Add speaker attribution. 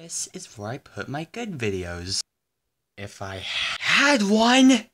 Speaker 1: This is where I put my good videos. If I had one!